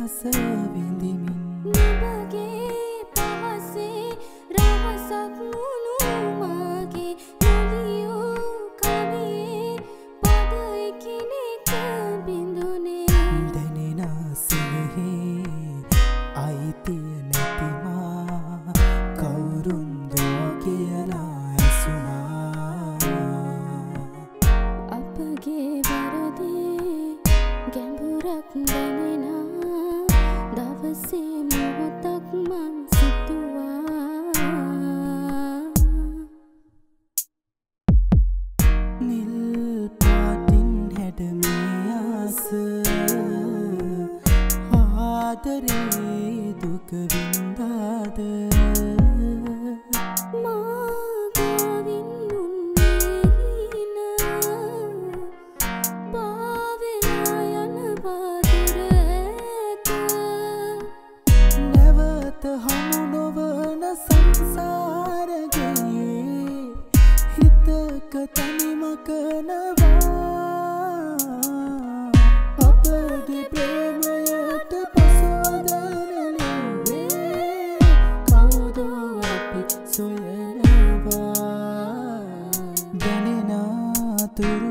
රස විඳිමින් නබගේ පවසේ රවසක් මුළුමාගේ නොලියූ කවියේ පද එකිනෙක බිඳුනේ. දැනෙන සිනෙහි අයිතිය නැතිමා කවුරුන් දෝ කියලා ඇසුනා අපගේ වැරදි ගැඹුරක් දැන පාටින් හැඩමේ ආස ආදරේ දුකවින්දාද මාගාවින් උන්නේහින පාවෙලා යන පාදුර ඇත නැවත හමු නොවන සංසාරගයේ හිතක තනිමකනවා අපගේ through